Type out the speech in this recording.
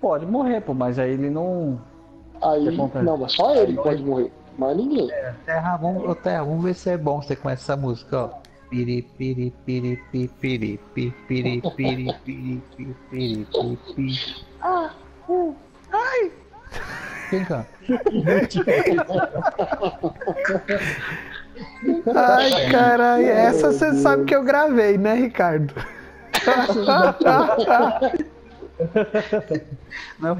pode morrer, pô, mas aí ele não. Aí, não, mas só ele pode morrer. Mas ninguém. Terra, vamos, Terra, vamos ver se é bom você com essa música, ó. Piri, piri, piri, pi, piri, pi, piri, piri, piri, pi, piri, pi, pi. Ah, uh, ai! Quem canta? Ai, caralho, essa você sabe que eu gravei, né, Ricardo? não